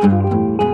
Música